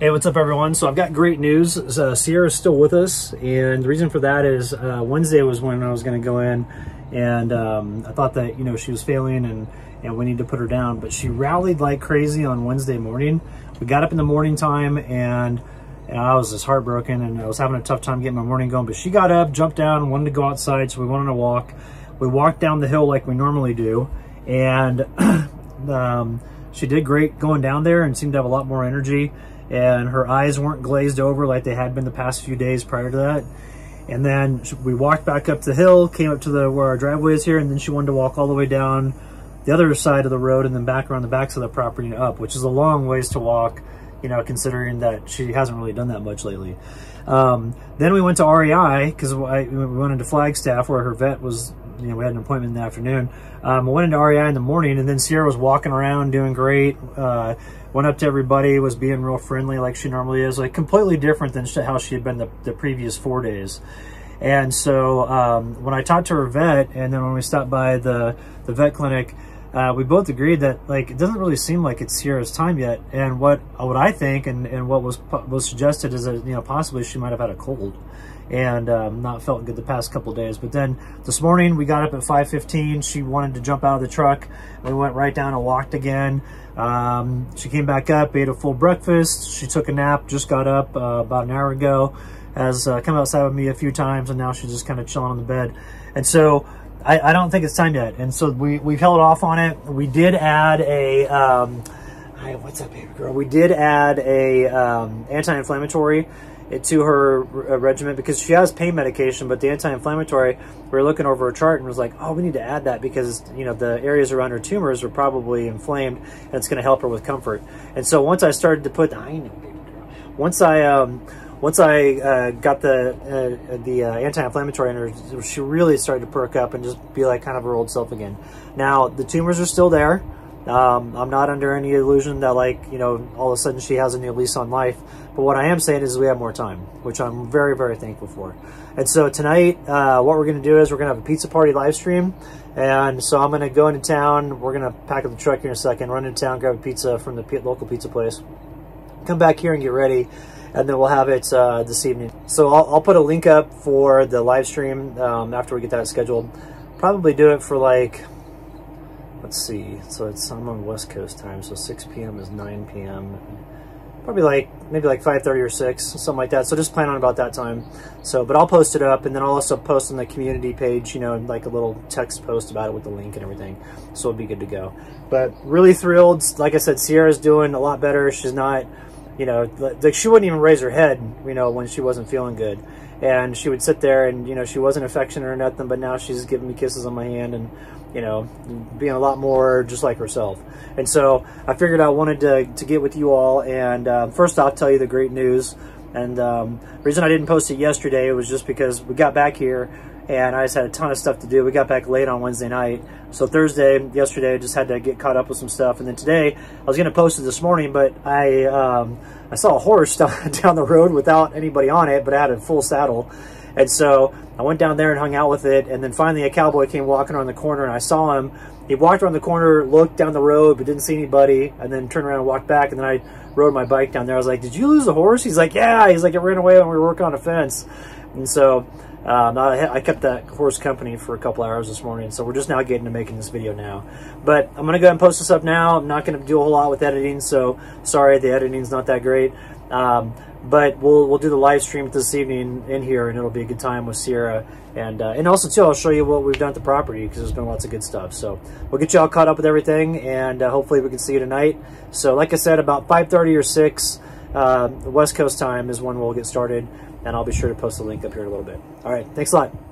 Hey, what's up everyone? So I've got great news. Uh, Sierra's still with us and the reason for that is uh, Wednesday was when I was going to go in and um, I thought that, you know, she was failing and, and we need to put her down, but she rallied like crazy on Wednesday morning. We got up in the morning time and, and I was just heartbroken and I was having a tough time getting my morning going, but she got up, jumped down, wanted to go outside, so we went on a walk. We walked down the hill like we normally do and um, she did great going down there and seemed to have a lot more energy and her eyes weren't glazed over like they had been the past few days prior to that. And then we walked back up the hill, came up to the where our driveway is here, and then she wanted to walk all the way down the other side of the road and then back around the back of the property and up, which is a long ways to walk, you know, considering that she hasn't really done that much lately. Um, then we went to REI because we went into Flagstaff where her vet was, you know, we had an appointment in the afternoon. Um, we went into REI in the morning and then Sierra was walking around doing great. Uh, went up to everybody, was being real friendly like she normally is, like completely different than how she had been the, the previous four days. And so um, when I talked to her vet, and then when we stopped by the, the vet clinic, uh, we both agreed that like it doesn't really seem like it's Sierra's time yet. And what what I think and, and what was was suggested is that you know possibly she might have had a cold and um, not felt good the past couple days. But then this morning we got up at 5:15. She wanted to jump out of the truck. We went right down and walked again. Um, she came back up, ate a full breakfast. She took a nap. Just got up uh, about an hour ago. Has uh, come outside with me a few times, and now she's just kind of chilling on the bed. And so I, I, don't think it's time yet. And so we we've held off on it. We did add a. Um, what's up, baby girl? We did add a um, anti-inflammatory to her uh, regimen because she has pain medication, but the anti-inflammatory, we were looking over her chart and was like, oh, we need to add that because, you know, the areas around her tumors are probably inflamed and it's going to help her with comfort. And so once I started to put, I know, baby girl, once I, um, once I uh, got the uh, the uh, anti-inflammatory in her, she really started to perk up and just be like kind of her old self again. Now the tumors are still there. Um, I'm not under any illusion that like, you know, all of a sudden she has a new lease on life. But what I am saying is we have more time, which I'm very, very thankful for. And so tonight, uh, what we're going to do is we're going to have a pizza party live stream. And so I'm going to go into town. We're going to pack up the truck here in a second, run into town, grab a pizza from the local pizza place, come back here and get ready. And then we'll have it uh, this evening. So I'll, I'll, put a link up for the live stream um, after we get that scheduled. Probably do it for like let's see, so it's I'm on West Coast time, so 6 p.m. is 9 p.m. Probably like maybe like 5:30 or 6, something like that. So just plan on about that time. So, but I'll post it up, and then I'll also post on the community page, you know, like a little text post about it with the link and everything. So it'll be good to go. But really thrilled. Like I said, Sierra's doing a lot better. She's not, you know, like she wouldn't even raise her head, you know, when she wasn't feeling good. And she would sit there and you know she wasn't affectionate or nothing but now she's giving me kisses on my hand and you know being a lot more just like herself. And so i figured i wanted to, to get with you all and um, first i'll tell you the great news. And um, reason i didn't post it yesterday was just because we got back here and I just had a ton of stuff to do. We got back late on Wednesday night. So Thursday, yesterday, I just had to get caught up with some stuff. And then today, I was going to post it this morning, but I um, I saw a horse down the road without anybody on it, but I had a full saddle. And so I went down there and hung out with it. And then finally a cowboy came walking around the corner and I saw him. He walked around the corner, looked down the road, but didn't see anybody, and then turned around and walked back. And then I rode my bike down there. I was like, did you lose the horse? He's like, yeah. He's like, it ran away when we were working on a fence. And so um, I, I, kept that horse company for a couple hours this morning, so we're just now getting to making this video now. But I'm going to go ahead and post this up now. I'm not going to do a whole lot with editing, so sorry, the editing's not that great. Um, but we'll we'll do the live stream this evening in here, and it'll be a good time with Sierra. And uh, and also, too, I'll show you what we've done at the property, because there's been lots of good stuff. So we'll get you all caught up with everything, and uh, hopefully we can see you tonight. So like I said, about 5.30 or 6 uh, West Coast time is when we'll get started and I'll be sure to post a link up here in a little bit. All right, thanks a lot.